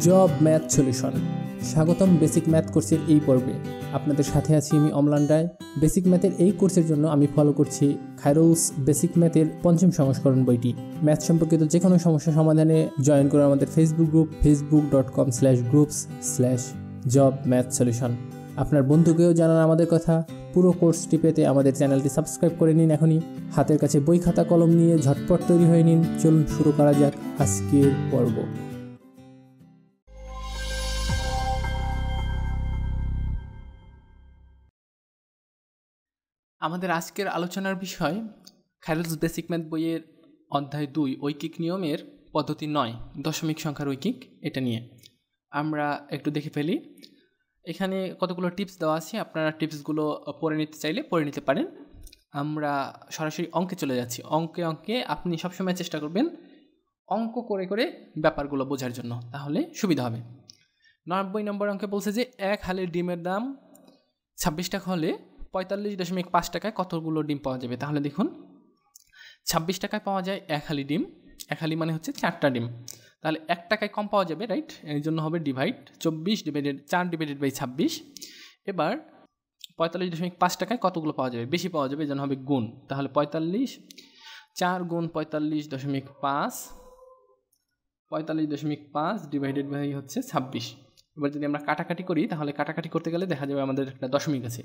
Job math solution. স্বাগতম, basic math কোর্সের এই পর্বে। আপনাদের সাথে আছি আমি অমলান রায়। বেসিক ম্যাথের এই কোর্সের জন্য আমি ফলো করছি খাইরুলস বেসিক ম্যাথের পঞ্চম সংস্করণ বইটি। ম্যাথ সম্পর্কিত যে কোনো সমস্যা সমাধানে জয়েন করে আমাদের Facebook group Facebook dot com slash groups slash job math solution আপনার বন্ধুকেও জানান আমাদের কথা। পুরো কোর্সটি পেতে আমাদের চ্যানেলটি সাবস্ক্রাইব করে নিন এখনই। হাতের কাছে বই খাতা কলম নিয়ে ঝটপট তৈরি হয়ে নিন। চলুন শুরু করা যাক আজকের পর্ব। আমাদের আজকের আলোচনার বিষয় খাইরুলস বেসিক ম্যাথ বইয়ের অধ্যায় দুই, ঐকিক নিয়মের পদ্ধতি নয়, দশমিক সংখ্যার ঐকিক, এটা নিয়ে। আমরা একটু দেখে ফেলি। এখানে কতগুলো টিপস দেওয়া আছে, আপনারা টিপসগুলো পড়ে নিতে চাইলে পড়ে নিতে পারেন। আমরা সরাসরি অঙ্কে চলে যাচ্ছি। অঙ্কে অঙ্কে আপনি সবসময় চেষ্টা করবেন অঙ্ক করে করে ব্যাপারগুলো বোঝার জন্য। তাহলে সুবিধা হবে। নব্বই নম্বর অঙ্কে বলছে যে, এক হালের ডিমের দাম ছাব্বিশ টাকা হলে পঁয়তাল্লিশ দশমিক পাঁচ টাকায় কতগুলো ডিম পাওয়া যাবে? তাহলে দেখুন, ছাব্বিশ টাকায় পাওয়া যায় এক হালি ডিম। এক হালি মানে হচ্ছে চারটা ডিম। তাহলে এক টাকায় কম পাওয়া যাবে, রাইট? এই জন্য হবে ডিভাইড চব্বিশ ডিভাইডেড, চার ডিভাইডেড বাই ছাব্বিশ। এবার পঁয়তাল্লিশ দশমিক পাঁচ টাকায় কতগুলো পাওয়া যাবে? বেশি পাওয়া যাবে জন্য হবে গুণ। তাহলে পঁয়তাল্লিশ, চার গুণ পঁয়তাল্লিশ দশমিক পাঁচ, পঁয়তাল্লিশ দশমিক পাঁচ ডিভাইডেড বাই হচ্ছে ছাব্বিশ। এবার যদি আমরা কাটাকাটি করি, তাহলে কাটাকাটি করতে গেলে দেখা যাবে আমাদের একটা দশমিক আছে।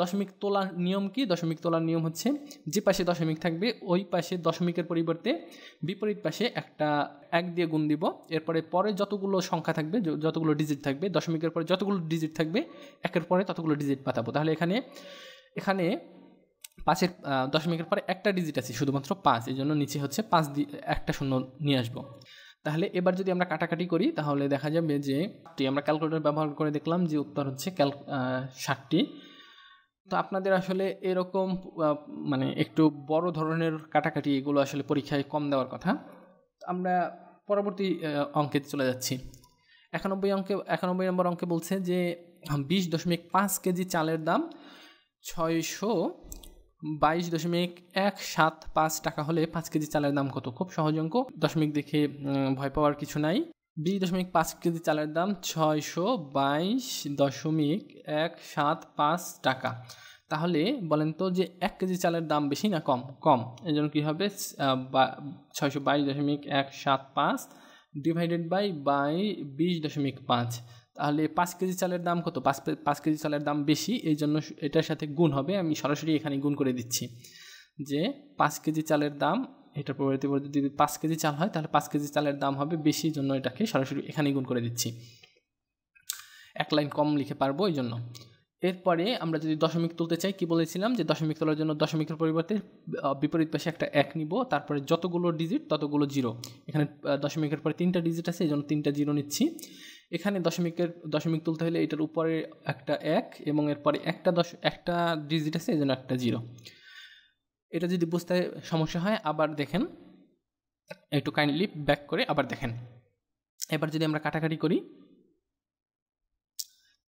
দশমিক তোলার নিয়ম কি? দশমিক তোলার নিয়ম হচ্ছে যে পাশে দশমিক থাকবে, ওই পাশে দশমিকের পরিবর্তে বিপরীত পাশে একটা এক দিয়ে গুণ দিব। এরপরে পরে যতগুলো সংখ্যা থাকবে যতগুলো ডিজিট থাকবে, দশমিকের পরে যতগুলো ডিজিট থাকবে, একের পরে ততগুলো ডিজিট পাতাবো তাহলে এখানে এখানে পাঁচের দশমিকের পরে একটা ডিজিট আছে, শুধুমাত্র পাঁচ। এই জন্য নিচে হচ্ছে পাঁচ দিয়ে একটা শূন্য নিয়ে আসব। তাহলে এবার যদি আমরা কাটাকাটি করি, তাহলে দেখা যাবে যে, আমরা ক্যালকুলেটর ব্যবহার করে দেখলাম যে উত্তর হচ্ছে ক্যাল ষাটটি। তো আপনাদের আসলে এরকম মানে একটু বড় ধরনের কাটাকাটি এগুলো আসলে পরীক্ষায় কম দেওয়ার কথা। আমরা পরবর্তী অঙ্কে চলে যাচ্ছি। একানব্বই অঙ্কে, একানব্বই নম্বর অঙ্কে বলছে যে, বিশ দশমিক পাঁচ কেজি চালের দাম ছয়শো বাইশ দশমিক এক সাত পাঁচ টাকা হলে পাঁচ কেজি চালের দাম কত? খুব সহজ অঙ্ক। দশমিক দেখে ভয় পাওয়ার কিছু নাই। বিশ দশমিক পাঁচ কেজি চালের দাম ছয়শো বাইশ দশমিক এক সাত পাঁচ টাকা। তাহলে বলেন তো যে এক কেজি চালের দাম বেশি না কম? কম। এই জন্য কী হবে? ছয়শো বাইশ দশমিক এক সাত পাঁচ ডিভাইডেড বাই বাই বিশ দশমিক পাঁচ। তাহলে পাঁচ কেজি চালের দাম কত? পাঁচ পাঁচ কেজি চালের দাম বেশি এই জন্য এটার সাথে গুণ হবে। আমি সরাসরি এখানে গুণ করে দিচ্ছি যে পাঁচ কেজি চালের দাম এটার পরবর্তী যদি পাঁচ কেজি চাল হয়, তাহলে পাঁচ কেজি চালের দাম হবে বেশি জন্য এটাকে সরাসরি এখানেই গুণ করে দিচ্ছি। এক লাইন কম লিখে পারব, এই জন্য। এরপরে আমরা যদি দশমিক তুলতে চাই, কি বলেছিলাম? যে দশমিক তোলার জন্য দশমিকের পরিবর্তে বিপরীত পাশে একটা এক নিব, তারপরে যতগুলো ডিজিট ততগুলো জিরো এখানে দশমিকের পরে তিনটা ডিজিট আছে, এই জন্য তিনটা জিরো নিচ্ছি। এখানে দশমিকের, দশমিক তুলতে হলে এটার উপরে একটা এক, এবং এরপরে একটা দশ, একটা ডিজিট আছে, এই জন্য একটা জিরো এটা যদি বুঝতে সমস্যা হয়, আবার দেখেন। একটু কাইন্ডলি ব্যাক করে আবার দেখেন। এবার যদি আমরা কাটাকাটি করি,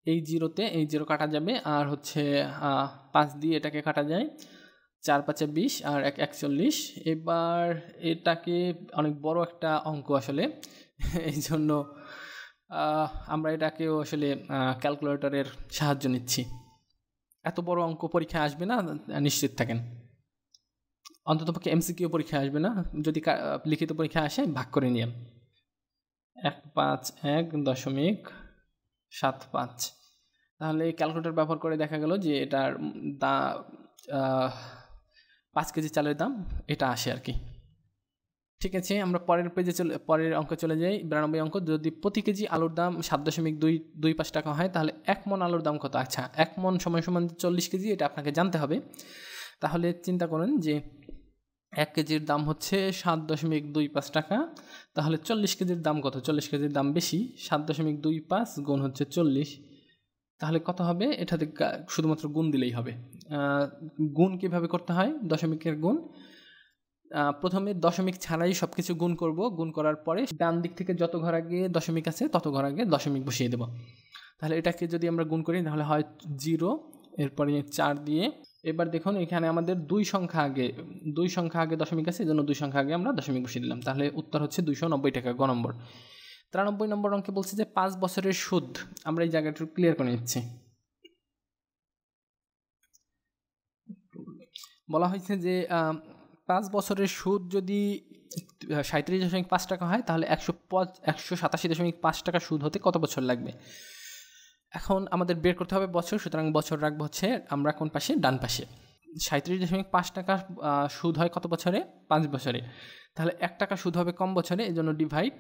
এই জিরোতে এই জিরো কাটা যাবে, আর হচ্ছে পাঁচ দিয়ে এটাকে কাটা যায়, চার পাঁচে বিশ, আর এক একচল্লিশ। এবার এটাকে অনেক বড় একটা অঙ্ক আসলে। এই জন্য আমরা এটাকেও আসলে ক্যালকুলেটরের সাহায্য নিচ্ছি। এত বড় অঙ্ক পরীক্ষা আসবে না, নিশ্চিত থাকেন। অন্ততপক্ষে এমসিকিউ পরীক্ষা আসবে না। যদি লিখিত পরীক্ষা আসে, ভাগ করে নিয়ে। এক পাঁচ এক দশমিক সাত পাঁচ। তাহলে ক্যালকুলেটর ব্যবহার করে দেখা গেল যে এটার দা পাঁচ কেজি চালের দাম, এটা আসে আর কি। ঠিক আছে, আমরা পরের পেজে চলে, পরের অঙ্ক চলে যাই। বিরানব্বই অঙ্ক, যদি প্রতি কেজি আলুর দাম সাত দশমিক দুই দুই পাঁচ টাকা হয়, তাহলে এক মন আলুর দাম কত? আচ্ছা এক মন সময় সমান চল্লিশ কেজি, এটা আপনাকে জানতে হবে। তাহলে চিন্তা করেন যে এক কেজির দাম হচ্ছে সাত দশমিক দুই পাঁচ টাকা, তাহলে চল্লিশ কেজির দাম কত? চল্লিশ কেজির দাম বেশি, সাত দশমিক দুই পাঁচ গুণ হচ্ছে চল্লিশ, তাহলে কত হবে? এটাতে শুধুমাত্র গুণ দিলেই হবে। গুণ কীভাবে করতে হয়? দশমিকের গুণ। প্রথমে দশমিক ছাড়াই সব কিছু গুণ করব। গুণ করার পরে ডান দিক থেকে যত ঘর আগে দশমিক আছে, তত ঘর আগে দশমিক বসিয়ে দেব। তাহলে এটাকে যদি আমরা গুণ করি, তাহলে হয় জিরো, এরপরে চার দিয়ে এবার দেখুন, এখানে আমাদের দুই সংখ্যা আগে, দুই সংখ্যা আগে দশমিক আছে এই জন্য দুই সংখ্যা আগে আমরা দশমিক বসিয়ে দিলাম। তাহলে উত্তর হচ্ছে দুইশো নব্বই টাকা, গ নম্বর। তিরানব্বই নম্বর অঙ্কে বলছে যে পাঁচ বছরের সুদ। আমরা এই জায়গাটা ক্লিয়ার করে নিচ্ছি। বলা হয়েছে যে পাঁচ বছরের সুদ যদি সাঁত্রিশ দশমিক পাঁচ টাকা হয়, তাহলে একশো পাঁচ, একশো সাতাশি দশমিক পাঁচ টাকা সুদ হতে কত বছর লাগবে? এখন আমাদের বের করতে হবে বছর, সুতরাং বছর রাখব হচ্ছে আমরা কোন পাশে? ডান পাশে। সাঁত্রিশ দশমিক পাঁচ টাকা সুদ হয় কত বছরে? পাঁচ বছরে। তাহলে এক টাকা সুদ হবে কম বছরে এই জন্য ডিভাইড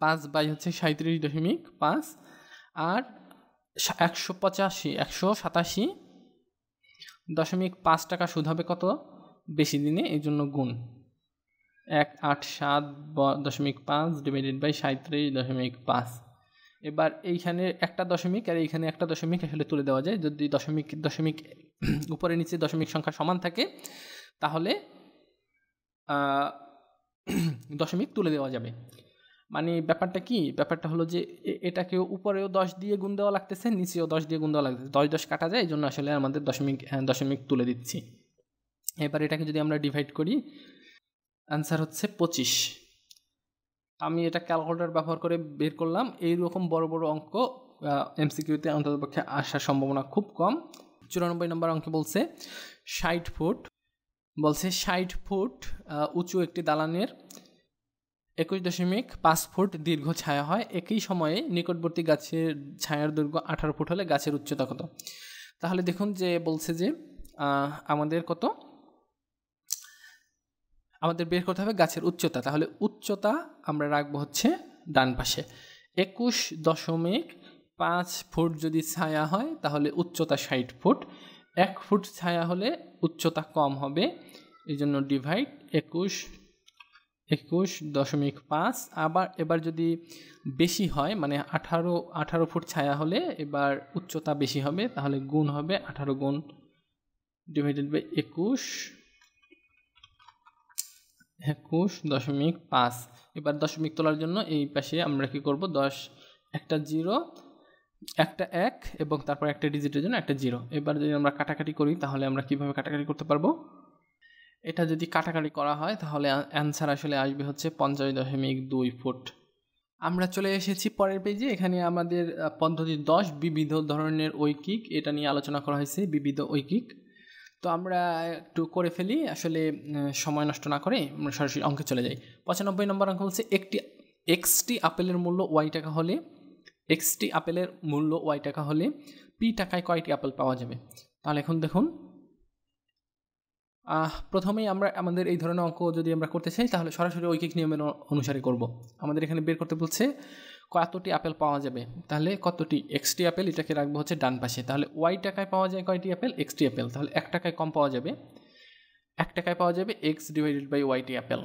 পাঁচ বাই হচ্ছে সাঁত্রিশ দশমিক পাঁচ, আর একশো পঁচাশি, একশো সাতাশি দশমিক পাঁচ টাকা সুদ হবে কত? বেশি দিনে এই জন্য গুণ। এক আট সাত দশমিক পাঁচ ডিভাইডেড বাই সাঁত্রিশ দশমিক পাঁচ। এবার এইখানে একটা দশমিক আর এইখানে একটা দশমিক আসলে তুলে দেওয়া যায়। যদি দশমিক দশমিক উপরে নিচে দশমিক সংখ্যা সমান থাকে, তাহলে দশমিক তুলে দেওয়া যাবে। মানে ব্যাপারটা কি? ব্যাপারটা হলো যে এটাকে উপরেও দশ দিয়ে গুণ দেওয়া লাগতেছে, নিচেও দশ দিয়ে গুণ দেওয়া লাগতেছে। দশ দশ কাটা যায় এই জন্য আসলে আমাদের দশমিক দশমিক তুলে দিচ্ছি। এবার এটাকে যদি আমরা ডিভাইড করি অ্যান্সার হচ্ছে পঁচিশ। আমি এটা ক্যালকুলেটার ব্যবহার করে বের করলাম। এইরকম বড় বড় অঙ্ক এমসিকিউতে অন্ততপক্ষে আসার সম্ভাবনা খুব কম। চুরানব্বই নম্বর অঙ্কে বলছে, ষাট ফুট। বলছে, ষাট ফুট উঁচু একটি দালানের একুশ দশমিক পাঁচ ফুট দীর্ঘ ছায়া হয়। একই সময়ে নিকটবর্তী গাছের ছায়ার দৈর্ঘ্য আঠারো ফুট হলে গাছের উচ্চতা কত? তাহলে দেখুন যে বলছে যে আমাদের কত? আমাদের বের করতে হবে গাছের উচ্চতা। তাহলে উচ্চতা আমরা রাখব হচ্ছে ডান পাশে। একুশ দশমিক পাঁচ ফুট যদি ছায়া হয়, তাহলে উচ্চতা ষাট ফুট। এক ফুট ছায়া হলে উচ্চতা কম হবে এই জন্য ডিভাইড একুশ একুশ দশমিক পাঁচ। আবার এবার যদি বেশি হয় মানে আঠারো আঠারো ফুট ছায়া হলে এবার উচ্চতা বেশি হবে, তাহলে গুণ হবে আঠারো গুণ ডিভাইডেড বাই একুশ। একুশ দশমিক পাঁচ। এবার দশমিক তোলার জন্য এই পাশে আমরা কি করব? দশ, একটা জিরো, একটা এক এবং তারপর একটা ডিজিটের জন্য একটা জিরো। এবার যদি আমরা কাটাকাটি করি, তাহলে আমরা কীভাবে কাটাকাটি করতে পারব? এটা যদি কাটাকাটি করা হয়, তাহলে অ্যান্সার আসলে আসবে হচ্ছে পঞ্চাশ দশমিক দুই ফুট। আমরা চলে এসেছি পরের পেজে এখানে আমাদের পদ্ধতি দশ, বিবিধ ধরনের ঐকিক। এটা নিয়ে আলোচনা করা হয়েছে, বিবিধ ঐকিক। তো আমরা একটু করে ফেলি, আসলে সময় নষ্ট না করে আমরা সরাসরি অঙ্কে চলে যাই। পঁচানব্বই নম্বর অঙ্ক হচ্ছে একটি এক্সটি আপেলের মূল্য ওয়াই টাকা হলে এক্সটি আপেলের মূল্য ওয়াই টাকা হলে পি টাকায় কয়টি আপেল পাওয়া যাবে? তাহলে এখন দেখুন। প্রথমেই আমরা আমাদের এই ধরনের অঙ্ক যদি আমরা করতে চাই, তাহলে সরাসরি ঐকিক নিয়মের অনুসারে করব। আমাদের এখানে বের করতে বলছে কতটি আপেল পাওয়া যাবে? তাহলে কতটি? এক্সটি আপেল, এটাকে রাখব হচ্ছে ডান পাশে। তাহলে ওয়াই টাকায় পাওয়া যায় কয়টি আপেল? XT apple. তাহলে এক টাকায় কম পাওয়া যাবে। এক টাকায় পাওয়া যাবে এক্স ডিভাইডেড বাই ওয়াইটি আপেল।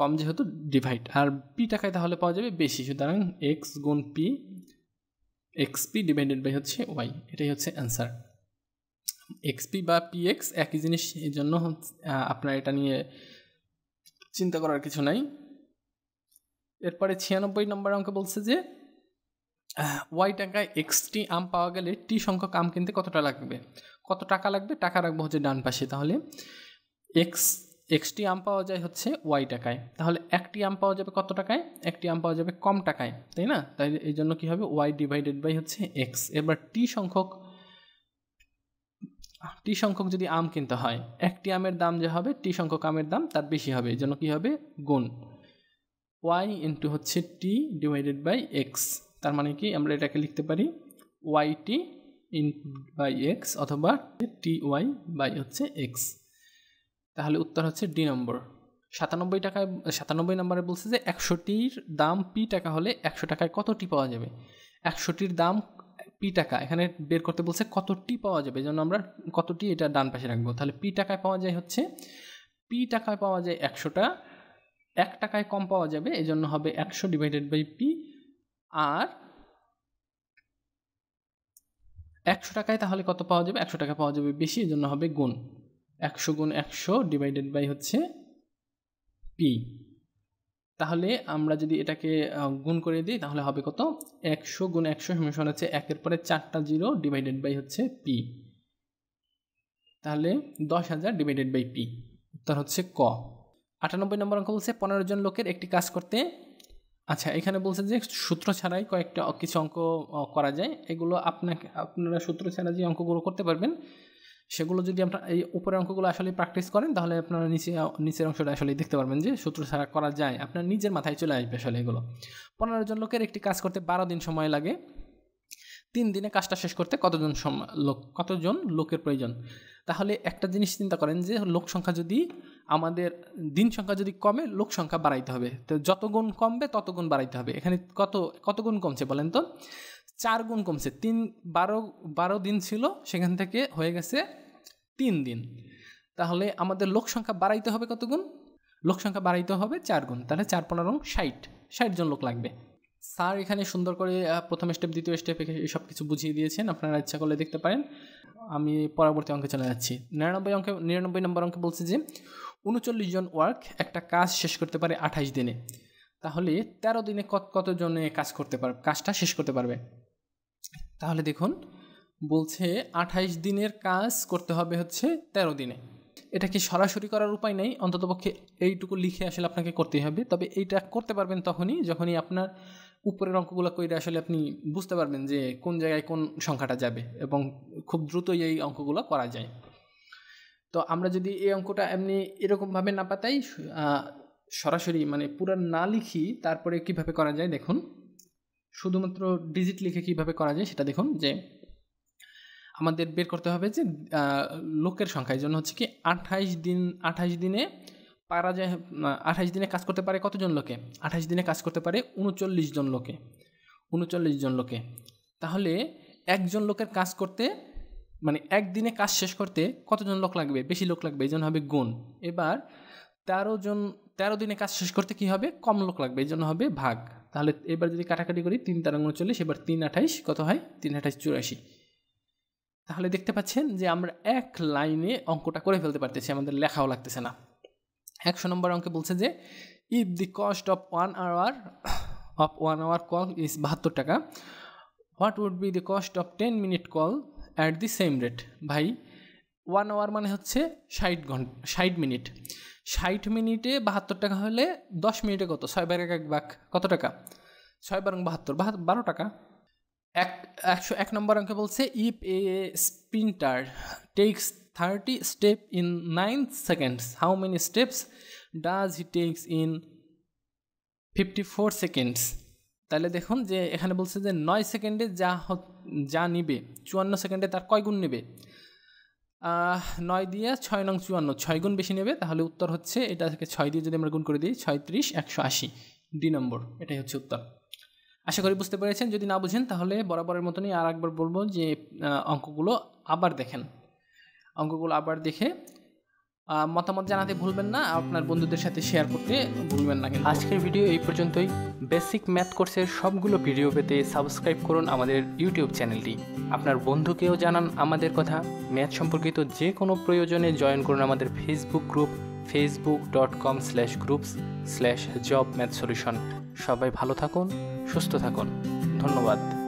কম যেহেতু ডিভাইড আর পি টাকায় তাহলে পাওয়া যাবে বেশি। সুতরাং এক্স গুণ P X P divided by হচ্ছে ওয়াই এটাই হচ্ছে অ্যান্সার এক্সপি বা পিএক্স একই জিনিস এই জন্য আপনার এটা নিয়ে চিন্তা করার কিছু নাই। এরপরে ছিয়ানব্বই নম্বর অঙ্ক বলছে যে ওয়াই টাকায় এক্সটি আম পাওয়া গেলে টি সংখ্যক আম কিনতে কতটা লাগবে? কত টাকা লাগবে? টাকা রাখব হচ্ছে ডান পাশে। তাহলে এক্স এক্সটি আম পাওয়া যায় হচ্ছে ওয়াই টাকায়। তাহলে একটি আম পাওয়া যাবে কত টাকায়? একটি আম পাওয়া যাবে কম টাকায়, তাই না? তাই এই জন্য কী হবে? ওয়াই ডিভাইডেড বাই হচ্ছে এক্স এবার টি সংখ্যক টি সংখ্যক যদি আম কিনতে হয় একটি আমের দাম যে হবে টি সংখ্যক আমের দাম তার বেশি হবে। এই জন্য কী হবে? গুণ। ওয়াই ইন্টু হচ্ছে টি ডিভাইডেড বাই এক্স তার মানে কি? আমরা এটাকে লিখতে পারি Y T in by X অথবা টি ওয়াই বাই হচ্ছে এক্স তাহলে উত্তর হচ্ছে ডি নম্বর সাতানব্বই টাকায়, সাতানব্বই নম্বরে বলছে যে একশোটির দাম পি টাকা হলে একশো টাকায় কতটি পাওয়া যাবে? একশোটির দাম পি টাকা, এখানে বের করতে বলছে কতটি পাওয়া যাবে। জন্য আমরা কতটি এটা ডান পাশে রাখব। তাহলে পি টাকায় পাওয়া যায় হচ্ছে পি টাকায় পাওয়া যায় একশোটা এক টাকায় কম পাওয়া যাবে এই জন্য হবে একশো ডিভাইডেড বাই পি আর একশো টাকায় তাহলে কত পাওয়া যাবে? একশো টাকা পাওয়া যাবে বেশি এই জন্য হবে গুণ। একশো গুণ একশো ডিভাইডেড বাই হচ্ছে পি তাহলে আমরা যদি এটাকে গুণ করে দিই, তাহলে হবে কত? একশো গুণ একশো সমান হচ্ছে একের পরে চারটা জিরো ডিভাইডেড বাই হচ্ছে পি তাহলে দশ হাজার ডিভাইডেড বাই পি উত্তর হচ্ছে ক। আটানব্বই নম্বর অঙ্ক বলছে পনেরো জন লোকের একটি কাজ করতে। আচ্ছা এখানে বলছে যে সূত্র ছাড়াই কয়েকটা কিছু অঙ্ক করা যায়। এগুলো আপনাকে, আপনারা সূত্র ছাড়া যে অঙ্কগুলো করতে পারবেন, সেগুলো যদি আপনার এই উপরের অঙ্কগুলো আসলে প্র্যাকটিস করেন, তাহলে আপনারা নিচে নিচের অংশটা আসলে দেখতে পারবেন যে সূত্র ছাড়া করা যায়। আপনার নিজের মাথায় চলে আসবে আসলে এগুলো। পনেরো জন লোকের একটি কাজ করতে বারো দিন সময় লাগে। তিন দিনে কাজটা শেষ করতে কতজন লোক, কতজন লোকের প্রয়োজন? তাহলে একটা জিনিস চিন্তা করেন যে লোক সংখ্যা যদি আমাদের দিন সংখ্যা যদি কমে, লোক সংখ্যা বাড়াইতে হবে। তো যত গুণ কমবে, তত গুণ বাড়াইতে হবে। এখানে কত কত গুণ কমছে বলেন তো? চার গুণ কমছে। তিন, বারো বারো দিন ছিল, সেখান থেকে হয়ে গেছে তিন দিন। তাহলে আমাদের লোক সংখ্যা বাড়াইতে হবে কত গুণ? লোক সংখ্যা বাড়াইতে হবে চার গুণ। তাহলে চার পনেরো ষাট। ষাট জন লোক লাগবে। স্যার এখানে সুন্দর করে প্রথম স্টেপ দ্বিতীয় স্টেপ সব কিছু বুঝিয়ে দিয়েছেন। আপনারা ইচ্ছা করলে দেখতে পারেন। আমি পরবর্তী অঙ্কে চলে যাচ্ছি। নিরানব্বই অঙ্কে, নিরানব্বই নম্বর অঙ্কে বলছে যে উনচল্লিশ জন ওয়ার্ক একটা কাজ শেষ করতে পারে আঠাইশ দিনে। তাহলে তেরো দিনে কত কতজনে কাজ করতে পারবে কাজটা শেষ করতে পারবে? তাহলে দেখুন, বলছে আঠাইশ দিনের কাজ করতে হবে হচ্ছে তেরো দিনে। এটা কি সরাসরি করার উপায় নেই? অন্ততপক্ষে এইটুকু লিখে আসলে আপনাকে করতেই হবে। তবে এইটা করতে পারবেন তখনই, যখনই আপনার উপরের অঙ্কগুলো করে আসলে আপনি বুঝতে পারবেন যে কোন জায়গায় কোন সংখ্যাটা যাবে এবং খুব দ্রুতই এই অঙ্কগুলো করা যায়। তো আমরা যদি এই অঙ্কটা এমনি এরকমভাবে না পাতাই সরাসরি মানে পুরো না লিখি, তারপরে কীভাবে করা যায় দেখুন। শুধুমাত্র ডিজিট লিখে কীভাবে করা যায় সেটা দেখুন যে, আমাদের বের করতে হবে যে লোকের সংখ্যা। এই জন্য হচ্ছে কি আঠাইশ দিন আঠাইশ দিনে পারা যায় আঠাইশ দিনে কাজ করতে পারে কতজন লোকে? আঠাইশ দিনে কাজ করতে পারে উনচল্লিশ জন লোকে। উনচল্লিশ জন লোকে। তাহলে একজন লোকের কাজ করতে মানে একদিনে কাজ শেষ করতে কতজন লোক লাগবে? বেশি লোক লাগবে, এই জন্য হবে গুণ। এবার তেরো জন, তেরো দিনে কাজ শেষ করতে কি হবে? কম লোক লাগবে, এই জন্য হবে ভাগ। তাহলে এবার যদি কাটাকাটি করি, তিন তেরো উনচল্লিশ এবার তিন আঠাইশ, কত হয়? তিন আঠাইশ চুরাশি। তাহলে দেখতে পাচ্ছেন যে আমরা এক লাইনে অঙ্কটা করে ফেলতে পারতেছি, আমাদের লেখাও লাগতেছে না। একশো নম্বর অঙ্কে বলছে যে if the cost of one hour of one hour call is বাহাত্তর টাকা what would be the cost of ten minute call at the same rate ভাই ওয়ান আওয়ার মানে হচ্ছে ষাট ঘণ্টা, ষাট মিনিট ষাট মিনিটে বাহাত্তর টাকা হলে দশ মিনিটে কত? ছয় বার এক বাক কত টাকা? ছয় বারং বাহাত্তর বারো টাকা। এক, একশো এক নম্বর অঙ্কে বলছে if a sprinter takes thirty step in nine seconds how many steps does he takes in fifty four seconds তাহলে দেখুন যে এখানে বলছে যে নয় সেকেন্ডে যা যা নিবে, চুয়ান্ন সেকেন্ডে তার কয় গুণ নেবে? নয় দিয়ে ছয় নং চুয়ান্ন, ছয় গুণ বেশি নেবে, তাহলে উত্তর হচ্ছে এটা থেকে ছয় দিয়ে যদি আমরা গুণ করে দিই, ছয়ত্রিশ, একশো আশি। ডি নম্বর, এটাই হচ্ছে উত্তর। আশা করি বুঝতে পেরেছেন, যদি না বুঝেন তাহলে বরাবরের মতনই আর একবার বলব যে অঙ্কগুলো আবার দেখেন। অঙ্কগুলো আবার দেখে মতামত জানাতে ভুলবেন না, আপনার বন্ধুদের সাথে শেয়ার করতে ভুলবেন না আজকের ভিডিও এই পর্যন্তই। বেসিক ম্যাথ কোর্সের সবগুলো ভিডিও পেতে সাবস্ক্রাইব করুন আমাদের ইউটিউব চ্যানেলটি আপনার বন্ধুকেও জানান আমাদের কথা। ম্যাথ সম্পর্কিত যে কোনো প্রয়োজনে জয়েন করুন আমাদের Facebook group Facebook dot com slash groups slash job math solution সবাই ভালো থাকুন, সুস্থ থাকুন। ধন্যবাদ।